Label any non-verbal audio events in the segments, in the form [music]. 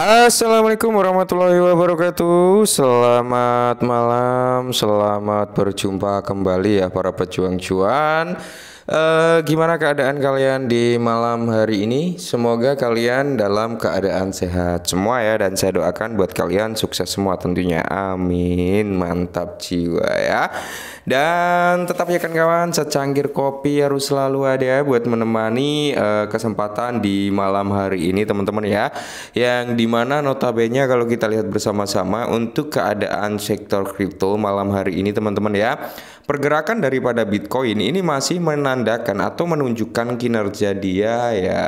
Assalamualaikum warahmatullahi wabarakatuh Selamat malam Selamat berjumpa kembali ya para pejuang cuan Uh, gimana keadaan kalian di malam hari ini? Semoga kalian dalam keadaan sehat semua ya dan saya doakan buat kalian sukses semua tentunya. Amin. Mantap jiwa ya. Dan tetap ya kan kawan, secangkir kopi harus selalu ada buat menemani uh, kesempatan di malam hari ini teman-teman ya. Yang di mana notabene kalau kita lihat bersama-sama untuk keadaan sektor kripto malam hari ini teman-teman ya. Pergerakan daripada Bitcoin ini masih menandakan atau menunjukkan kinerja dia ya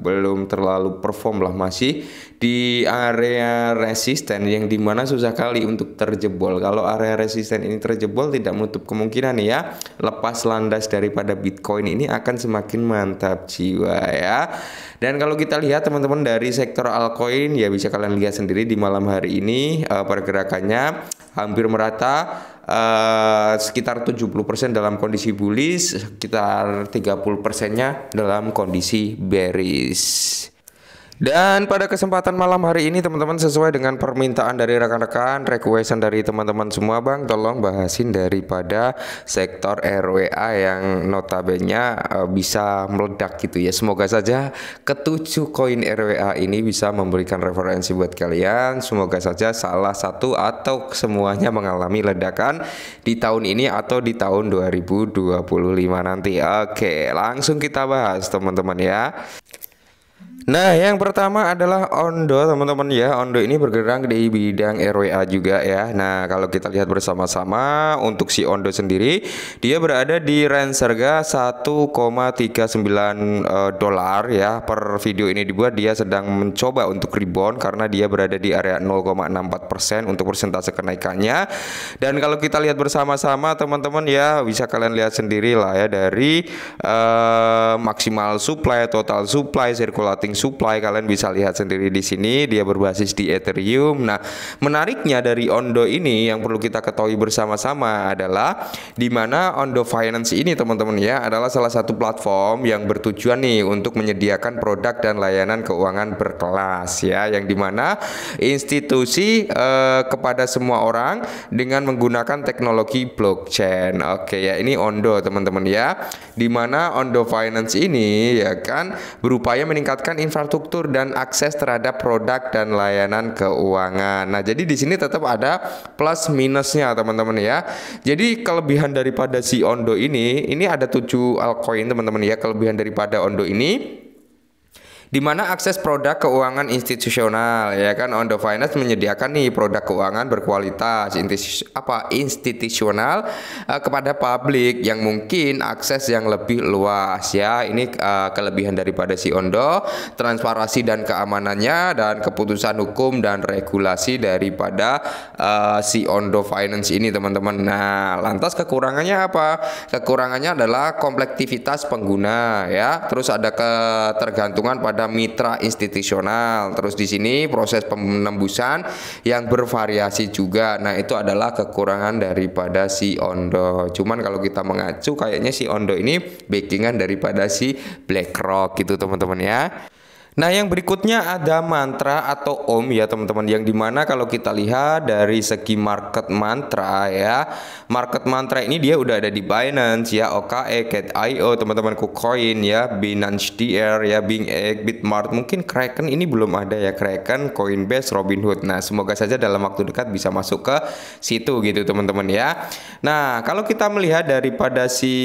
belum terlalu perform lah masih di area resisten yang di mana susah kali untuk terjebol. Kalau area resisten ini terjebol tidak menutup kemungkinan ya lepas landas daripada Bitcoin ini akan semakin mantap jiwa ya. Dan kalau kita lihat teman-teman dari sektor altcoin ya bisa kalian lihat sendiri di malam hari ini uh, pergerakannya hampir merata uh, sekitar 70% dalam kondisi bullish, sekitar 30 persennya dalam kondisi bearish. Dan pada kesempatan malam hari ini teman-teman sesuai dengan permintaan dari rekan-rekan, requestan dari teman-teman semua Bang, tolong bahasin daripada sektor RWA yang notabene uh, bisa meledak gitu ya. Semoga saja ketujuh koin RWA ini bisa memberikan referensi buat kalian. Semoga saja salah satu atau semuanya mengalami ledakan di tahun ini atau di tahun 2025 nanti. Oke, langsung kita bahas teman-teman ya. Nah, yang pertama adalah Ondo, teman-teman ya. Ondo ini bergerak di bidang RWA juga ya. Nah, kalau kita lihat bersama-sama untuk si Ondo sendiri, dia berada di range harga 1,39 uh, dolar ya. Per video ini dibuat dia sedang mencoba untuk rebound karena dia berada di area 0,64% untuk persentase kenaikannya. Dan kalau kita lihat bersama-sama teman-teman ya, bisa kalian lihat sendiri lah ya dari uh, maksimal supply, total supply, circulating supply kalian bisa lihat sendiri di sini dia berbasis di Ethereum. Nah, menariknya dari Ondo ini yang perlu kita ketahui bersama-sama adalah di mana Ondo Finance ini teman-teman ya adalah salah satu platform yang bertujuan nih untuk menyediakan produk dan layanan keuangan berkelas ya yang di mana institusi eh, kepada semua orang dengan menggunakan teknologi blockchain. Oke ya ini Ondo teman-teman ya. Di mana Ondo Finance ini ya kan berupaya meningkatkan infrastruktur dan akses terhadap produk dan layanan keuangan. Nah, jadi di sini tetap ada plus minusnya teman-teman ya. Jadi kelebihan daripada si Ondo ini, ini ada tujuh altcoin teman-teman ya. Kelebihan daripada Ondo ini di mana akses produk keuangan institusional ya kan? Ondo Finance menyediakan nih produk keuangan berkualitas institusi, apa institusional uh, kepada publik yang mungkin akses yang lebih luas ya. Ini uh, kelebihan daripada si Ondo transparansi dan keamanannya dan keputusan hukum dan regulasi daripada uh, si Ondo Finance ini teman-teman. Nah lantas kekurangannya apa? Kekurangannya adalah komplektivitas pengguna ya. Terus ada ketergantungan pada ada mitra institusional. Terus di sini proses penembusan yang bervariasi juga. Nah, itu adalah kekurangan daripada si Ondo. Cuman kalau kita mengacu kayaknya si Ondo ini backingan daripada si BlackRock gitu teman-teman ya. Nah, yang berikutnya ada mantra atau om ya teman-teman yang di mana kalau kita lihat dari segi market mantra ya, market mantra ini dia udah ada di Binance ya, OKE, Cat.io, teman-teman KuCoin ya, Binance DR ya, Bing Egg, Bitmart, mungkin Kraken ini belum ada ya, Kraken, Coinbase, Robinhood. Nah, semoga saja dalam waktu dekat bisa masuk ke situ gitu teman-teman ya. Nah, kalau kita melihat daripada si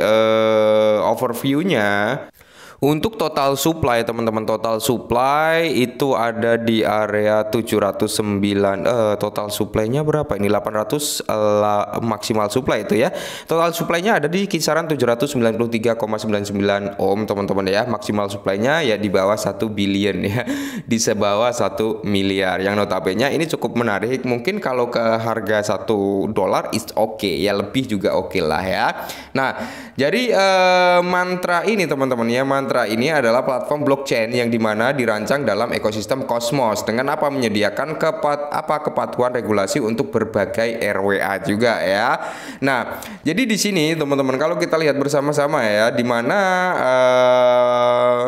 uh, overview-nya untuk total supply teman-teman total supply itu ada di area 709 eh, total supply-nya berapa ini 800 uh, maksimal supply itu ya. Total supply-nya ada di kisaran 793,99 ohm teman-teman ya. Maksimal supply-nya ya di bawah 1 billion ya. [laughs] Di bawah 1 miliar. Yang notabene ini cukup menarik. Mungkin kalau ke harga 1 dolar is oke okay. ya lebih juga oke okay lah ya. Nah, jadi uh, mantra ini teman-teman ya Mantra ini adalah platform blockchain yang di mana dirancang dalam ekosistem Cosmos dengan apa menyediakan kepat apa kepatuhan regulasi untuk berbagai RWA juga ya. Nah, jadi di sini teman-teman kalau kita lihat bersama-sama ya, di mana uh,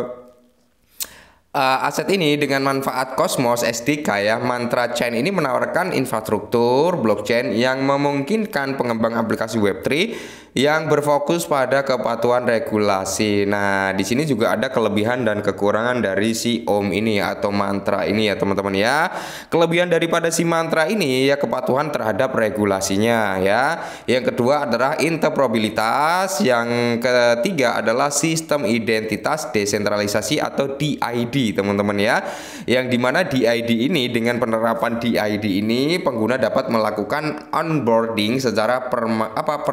uh, aset ini dengan manfaat Cosmos SDK ya, Mantra Chain ini menawarkan infrastruktur blockchain yang memungkinkan pengembang aplikasi Web3 yang berfokus pada kepatuhan regulasi. Nah, di sini juga ada kelebihan dan kekurangan dari si Om ini atau mantra ini ya, teman-teman ya. Kelebihan daripada si mantra ini ya kepatuhan terhadap regulasinya ya. Yang kedua adalah interoperabilitas, yang ketiga adalah sistem identitas desentralisasi atau DID, teman-teman ya. Yang di mana DID ini dengan penerapan DID ini pengguna dapat melakukan onboarding secara perm apa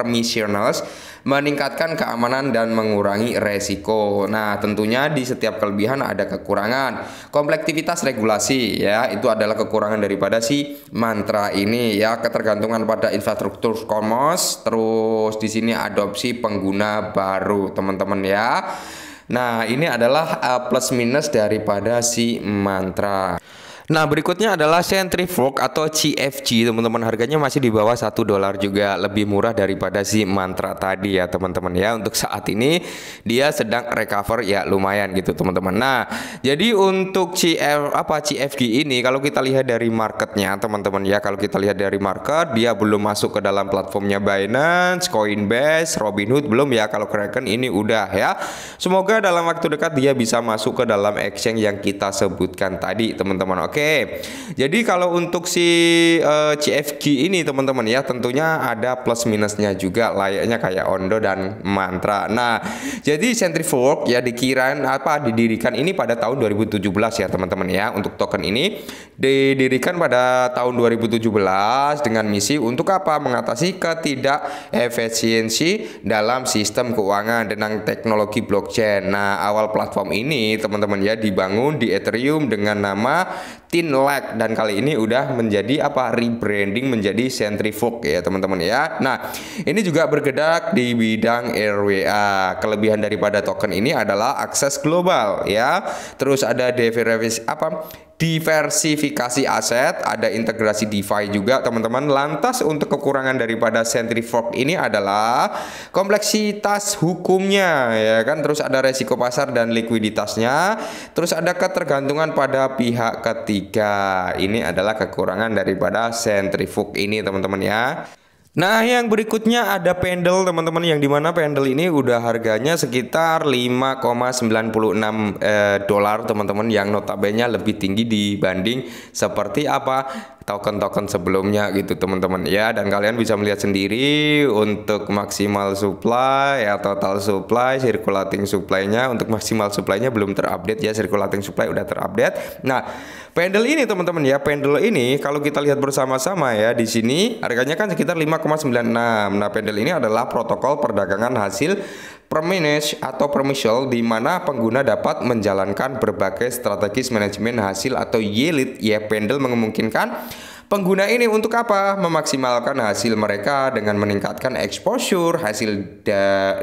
meningkatkan keamanan dan mengurangi resiko. Nah, tentunya di setiap kelebihan ada kekurangan. Komplektivitas regulasi ya, itu adalah kekurangan daripada si mantra ini ya, ketergantungan pada infrastruktur komos, terus di sini adopsi pengguna baru, teman-teman ya. Nah, ini adalah uh, plus minus daripada si mantra. Nah berikutnya adalah Centrifuge atau CFG teman-teman harganya masih di bawah satu dolar juga lebih murah daripada si mantra tadi ya teman-teman ya untuk saat ini dia sedang recover ya lumayan gitu teman-teman. Nah jadi untuk CF apa CFG ini kalau kita lihat dari marketnya teman-teman ya kalau kita lihat dari market dia belum masuk ke dalam platformnya Binance, Coinbase, Robinhood belum ya kalau Kraken ini udah ya. Semoga dalam waktu dekat dia bisa masuk ke dalam exchange yang kita sebutkan tadi teman-teman. Oke Oke, jadi kalau untuk si uh, eh, CFG ini teman-teman ya tentunya ada plus minusnya juga layaknya kayak Ondo dan Mantra. Nah, jadi Centrifuge ya dikira apa didirikan ini pada tahun 2017 ya teman-teman ya untuk token ini didirikan pada tahun 2017 dengan misi untuk apa? Mengatasi ketidak efisiensi dalam sistem keuangan dengan teknologi blockchain. Nah, awal platform ini teman-teman ya dibangun di Ethereum dengan nama Tinlag dan kali ini udah menjadi apa rebranding menjadi Centrifuge ya teman-teman ya. Nah, ini juga bergerak di bidang RWA. Kelebihan daripada token ini adalah akses global ya. Terus ada diversifikasi apa diversifikasi aset, ada integrasi DeFi juga teman-teman. Lantas untuk kekurangan daripada Centrifuge ini adalah kompleksitas hukumnya ya kan, terus ada resiko pasar dan likuiditasnya, terus ada ketergantungan pada pihak ketiga. Ini adalah kekurangan daripada Centrifuge ini teman-teman ya. Nah yang berikutnya ada pendel teman-teman yang di mana pendel ini udah harganya sekitar 5,96 eh, dolar teman-teman yang notabene lebih tinggi dibanding seperti apa token-token sebelumnya gitu teman-teman. Ya dan kalian bisa melihat sendiri untuk maksimal supply ya total supply circulating supply-nya. Untuk maksimal supply-nya belum terupdate ya circulating supply udah terupdate. Nah pendel ini teman-teman ya pendel ini kalau kita lihat bersama-sama ya di sini harganya kan sekitar 5,96 nah pendel ini adalah protokol perdagangan hasil Permanage atau permissional di mana pengguna dapat menjalankan berbagai strategis manajemen hasil atau yield ya pendel memungkinkan pengguna ini untuk apa? Memaksimalkan hasil mereka dengan meningkatkan exposure hasil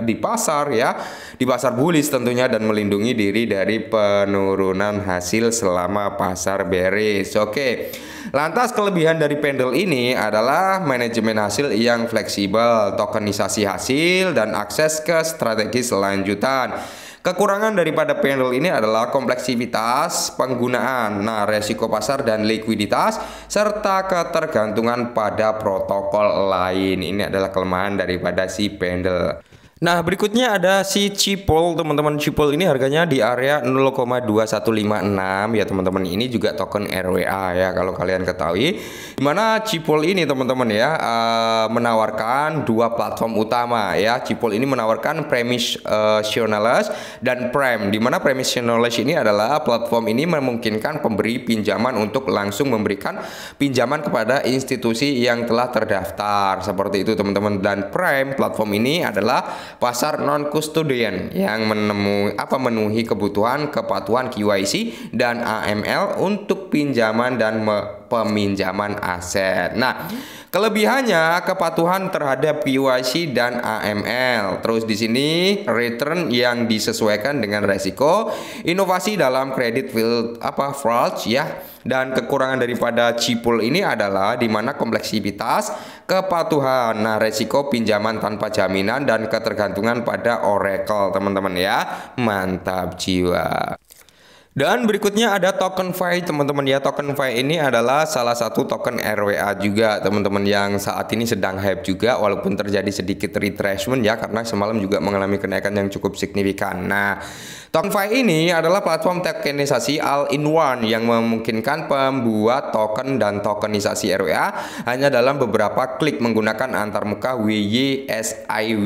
di pasar ya, di pasar bullish tentunya dan melindungi diri dari penurunan hasil selama pasar bearish. Oke. Lantas kelebihan dari pendel ini adalah manajemen hasil yang fleksibel, tokenisasi hasil dan akses ke strategi selanjutan. Kekurangan daripada pendel ini adalah kompleksitas penggunaan, nah resiko pasar dan likuiditas serta ketergantungan pada protokol lain. Ini adalah kelemahan daripada si pendel. Nah berikutnya ada si Cipol teman-teman. Cipol ini harganya di area 0,2156 ya teman-teman ini juga token RWA ya kalau kalian ketahui. Di mana Cipol ini teman-teman ya uh, menawarkan dua platform utama ya. Cipol ini menawarkan Premissionalis uh, dan Prime. Di mana Premissionalis ini adalah platform ini memungkinkan pemberi pinjaman untuk langsung memberikan pinjaman kepada institusi yang telah terdaftar. Seperti itu teman-teman. Dan Prime platform ini adalah pasar non custodian yang menemui apa memenuhi kebutuhan kepatuhan KYC dan AML untuk pinjaman dan peminjaman aset. Nah, Kelebihannya kepatuhan terhadap KYC dan AML. Terus di sini return yang disesuaikan dengan resiko, inovasi dalam kredit field apa fraud ya. Dan kekurangan daripada Cipul ini adalah di mana kompleksitas, kepatuhan, nah resiko pinjaman tanpa jaminan dan ketergantungan pada Oracle teman-teman ya. Mantap jiwa. Dan berikutnya ada token Fi. Teman-teman ya token Fi ini adalah salah satu token RWA juga. Teman-teman yang saat ini sedang hype juga walaupun terjadi sedikit retracement ya karena semalam juga mengalami kenaikan yang cukup signifikan. Nah TokenFi ini adalah platform tokenisasi all-in-one yang memungkinkan pembuat token dan tokenisasi RWA hanya dalam beberapa klik menggunakan antarmuka WYSI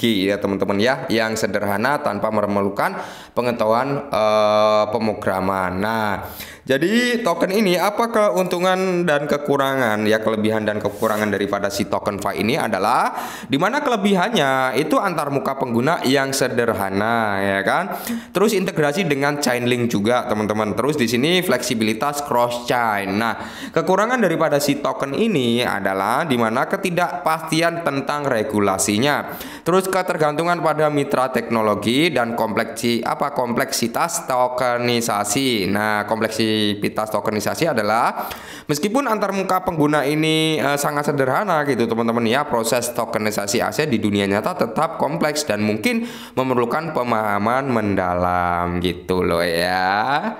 ya teman-teman ya yang sederhana tanpa memerlukan pengetahuan uh, pemrograman. Nah, jadi token ini apa keuntungan dan kekurangan ya kelebihan dan kekurangan daripada si token Fi ini adalah di mana kelebihannya itu antar muka pengguna yang sederhana ya kan. Terus integrasi dengan Chainlink juga teman-teman. Terus di sini fleksibilitas cross chain. Nah kekurangan daripada si token ini adalah di mana ketidakpastian tentang regulasinya. Terus ketergantungan pada mitra teknologi dan kompleksi apa kompleksitas tokenisasi. Nah kompleksi pitas tokenisasi adalah meskipun antar muka pengguna ini uh, sangat sederhana gitu teman-teman ya proses tokenisasi aset di dunia nyata tetap kompleks dan mungkin memerlukan pemahaman mendalam gitu loh ya.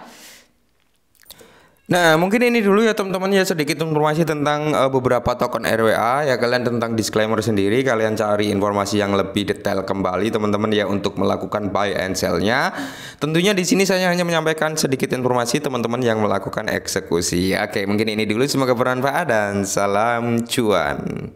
Nah, mungkin ini dulu ya teman-teman ya sedikit informasi tentang uh, beberapa token RWA ya kalian tentang disclaimer sendiri kalian cari informasi yang lebih detail kembali teman-teman ya untuk melakukan buy and sell-nya. Tentunya di sini saya hanya menyampaikan sedikit informasi teman-teman yang melakukan eksekusi. Oke, mungkin ini dulu semoga bermanfaat dan salam cuan.